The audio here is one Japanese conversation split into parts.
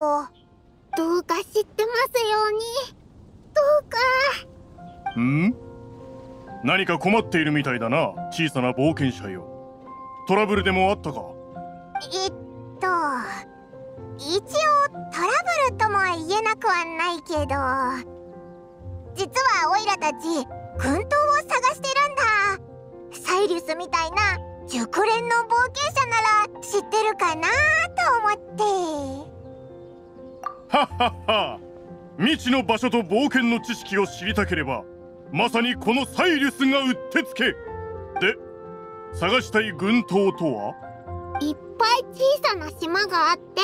どうか知ってますように。どうか。ん？何か困っているみたいだな小さな冒険者よ。トラブルでもあったか？えっと一応トラブルとも言えなくはないけど実はオイラたち軍刀を探してるんだ。サイリュスみたいな熟練の冒険者なら知ってるかなと思ってはっはっは。未知の場所と冒険の知識を知りたければまさにこのサイリュスがうってつけ。で探したい軍刀とは？いっぱい小さな島があって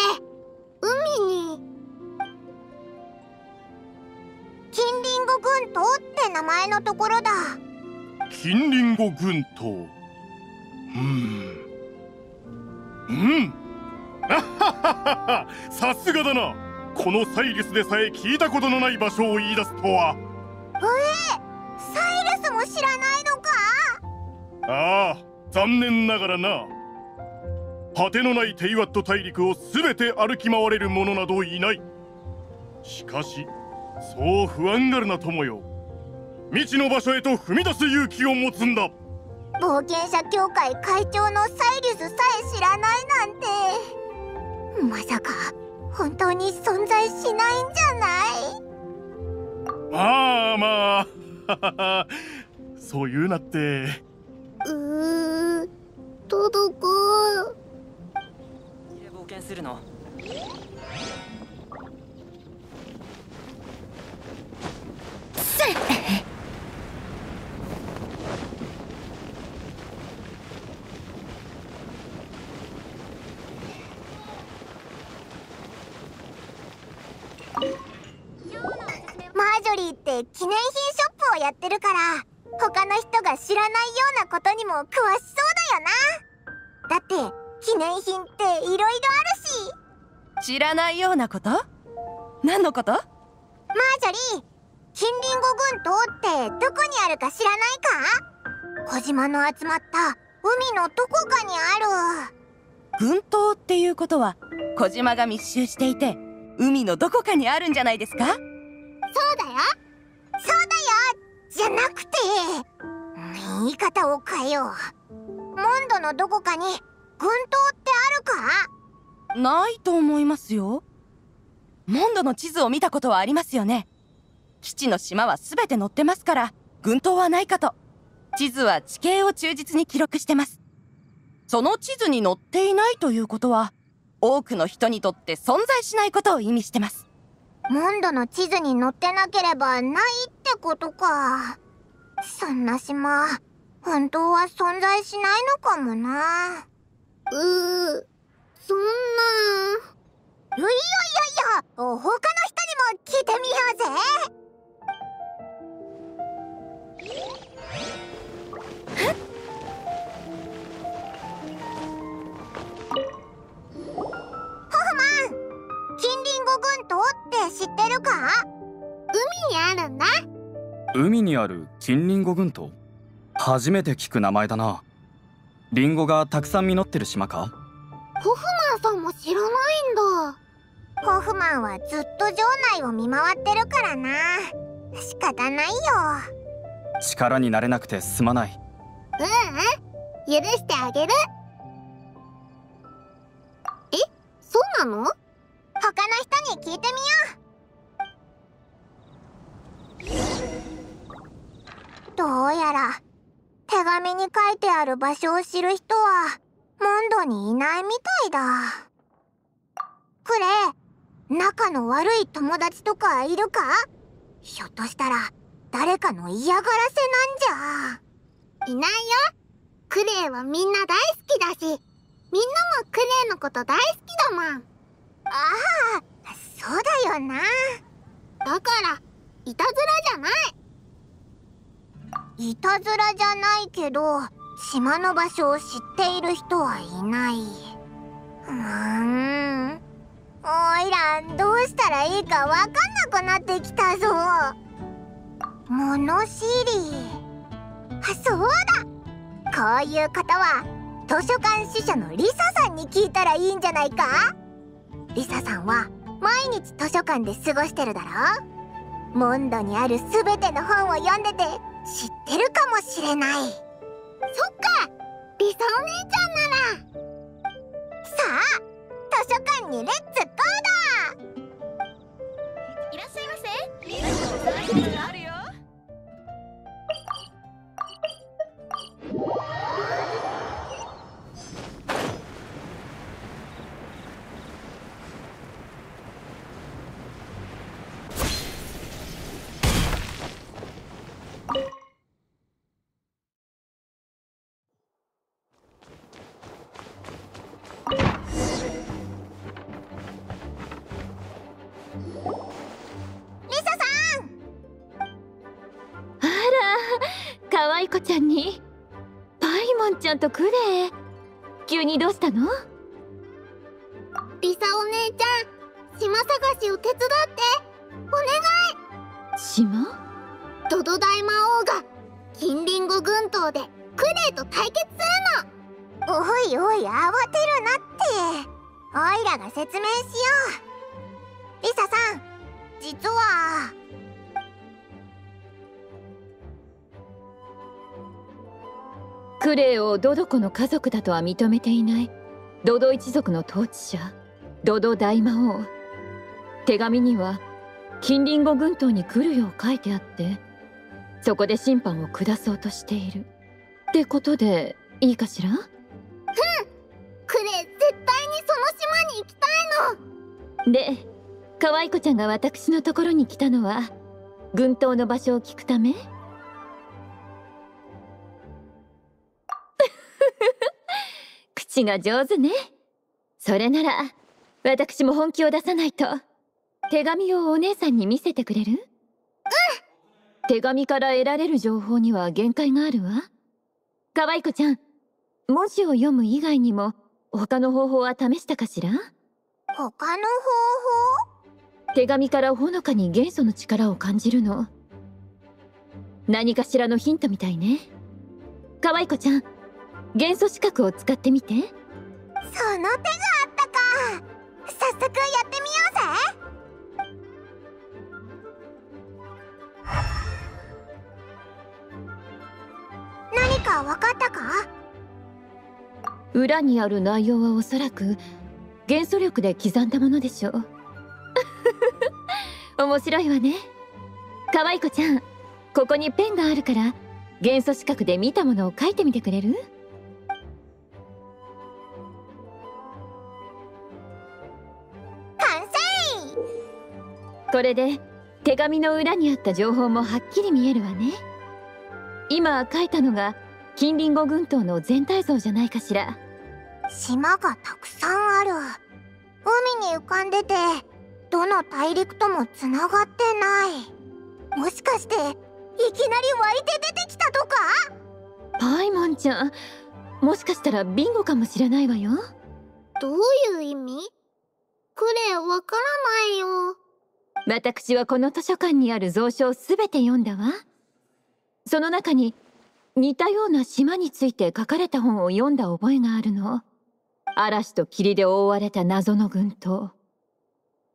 海に。金リンゴ群島って名前のところだ。金リンゴ群島？うん。うん。あははは。さすがだなこのサイリスでさえ聞いたことのない場所を言い出すとは。えサイルスも知らないのか？ああ残念ながらな。果てのないテイワット大陸を全て歩き回れる者などいない。しかしそう不安がるな友よ未知の場所へと踏み出す勇気を持つんだ。冒険者協会会長のサイリスさえ知らないなんて。まさか本当に存在しないんじゃない？まあまあ。そう言うなって。うートドコ冒険するの？マージョリーって記念品ショップをやってるから他の人が知らないようなことにも詳しそうだよな。だって記念品っていろいろあるし。知らないようなこと？何のこと？マージョリー金リンゴ群島ってどこにあるか知らないか？小島の集まった海のどこかにある。群島っていうことは小島が密集していて海のどこかにあるんじゃないですか？そうだよそうだよじゃなくて。言い方を変えよう。モンドのどこかに群島ってあるか？ないと思いますよ。モンドの地図を見たことはありますよね。基地の島は全て載ってますから群島はないかと。地図は地形を忠実に記録してます。その地図に載っていないということは多くの人にとって存在しないことを意味してます。モンドの地図に載ってなければないってことか。そんな島本当は存在しないのかもな。うーそんな。いやいやいやいや他の人にも聞いてみようぜ。ホって知ってるか？海にあるんだ。海にある金リンゴ群島？初めて聞く名前だな。リンゴがたくさん実ってる島か？ホフマンさんも知らないんだ。ホフマンはずっと城内を見回ってるからな。仕方ないよ。力になれなくてすまない。ううん。許してあげる。え？そうなの？ある場所を知る人はモンドにいないみたいだ。クレ仲の悪い友達とかいるか？ひょっとしたら誰かの嫌がらせなんじゃ。いないよ。クレイはみんな大好きだしみんなもクレイのこと大好きだもん。ああそうだよな。だからいたずらじゃない。いたずらじゃないけど島の場所を知っている人はいない。うーん。おいらどうしたらいいかわかんなくなってきたぞ。物知り。あそうだ。こういう方は図書館司書のリサさんに聞いたらいいんじゃないか？リサさんはマ日図書館で過ごしてるだろ？モンドにある全ての本を読んでて知ってるかもしれない。そっか。理想お姉ちゃんなら。さあ図書館にレッツゴーだ。いらっしゃいませ。ちゃんに？パイモンちゃんとクレイ急にどうしたの？リサお姉ちゃん島探しを手伝って。お願い。島？ドド大魔王が金リンゴ群島でクレイと対決するの。おいおい慌てるなって。オイラが説明しよう。リサさん実はクレイをドドコの家族だとは認めていない。ドド一族の統治者ドド大魔王。手紙には金リンゴ群島に来るよう書いてあってそこで審判を下そうとしている。ってことでいいかしら？クレイ絶対にその島に行きたいの。で可愛い子ちゃんが私のところに来たのは群島の場所を聞くため？口が上手ね。それなら私も本気を出さないと。手紙をお姉さんに見せてくれる？うん。手紙から得られる情報には限界があるわ。可愛い子ちゃん文字を読む以外にも他の方法は試したかしら？他の手紙からほのかに元素の力を感じるの。何かしらのヒントみたいね。可愛い子ちゃん元素資格を使ってみて。その手があったか。早速やってみようぜ。何か分かったか？裏にある内容はおそらく元素力で刻んだものでしょう。面白いわね。可愛い子ちゃんここにペンがあるから元素資格で見たものを書いてみてくれる？これで手紙の裏にあった情報もはっきり見えるわね。今書いたのが金リンゴ群島の全体像じゃないかしら。島がたくさんある。海に浮かんでてどの大陸ともつながってない。もしかしていきなり湧いて出てきたとか？パイモンちゃんもしかしたらビンゴかもしれないわよ。どういう意味？クレイわからないよ私はこの図書館にある蔵書をすべて読んだわ。その中に似たような島について書かれた本を読んだ覚えがあるの。嵐と霧で覆われた謎の群島。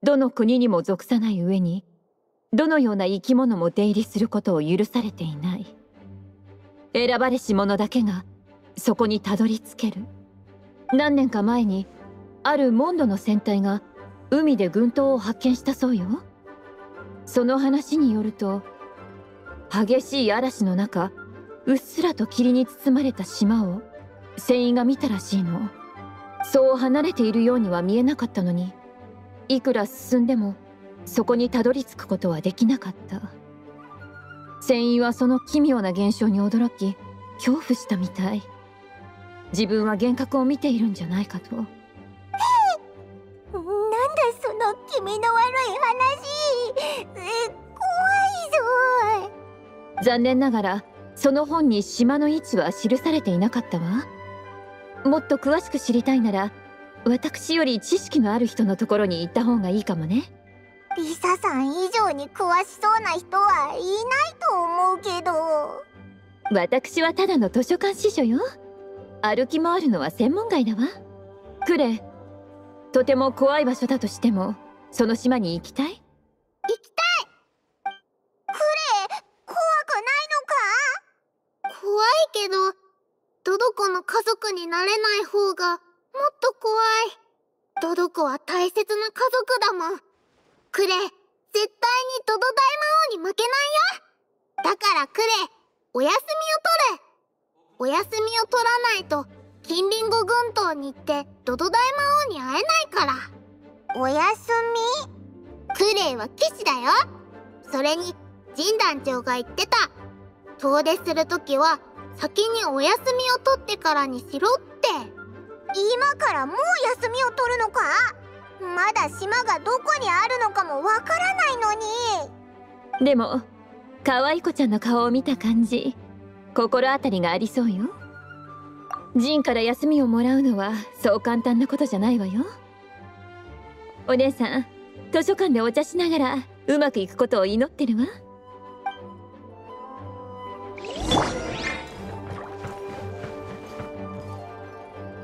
どの国にも属さない上にどのような生き物も出入りすることを許されていない。選ばれし者だけがそこにたどり着ける。何年か前にあるモンドの船体が海で群島を発見したそうよ。その話によると激しい嵐の中うっすらと霧に包まれた島を船員が見たらしいの。そう離れているようには見えなかったのにいくら進んでもそこにたどり着くことはできなかった。船員はその奇妙な現象に驚き恐怖したみたい。自分は幻覚を見ているんじゃないかと。の気味の悪い話。え怖いぞ。残念ながらその本に島の位置は記されていなかったわ。もっと詳しく知りたいなら私より知識のある人のところに行った方がいいかもね。リサさん以上に詳しそうな人はいないと思うけど。私はただの図書館司書よ。歩き回るのは専門外だわ。クレとても怖い場所だとしてもその島に行きたい？行きたい。クレイ怖くないのか？怖いけどドドコの家族になれない方がもっと怖い。ドドコは大切な家族だもん。クレイ絶対にドド大魔王に負けないよ。だからクレイお休みを取れ。お休みを取らないと近隣五群島に行ってドド大魔王に会えないから。お休み？クレイは騎士だよ。それに神団長が言ってた。遠出するときは先にお休みを取ってからにしろって。今からもう休みを取るのか？まだ島がどこにあるのかもわからないのに。でも可愛い子ちゃんの顔を見た感じ心当たりがありそうよジンから休みをもらうのはそう簡単なことじゃないわよ。お姉さん図書館でお茶しながらうまくいくことを祈ってるわ。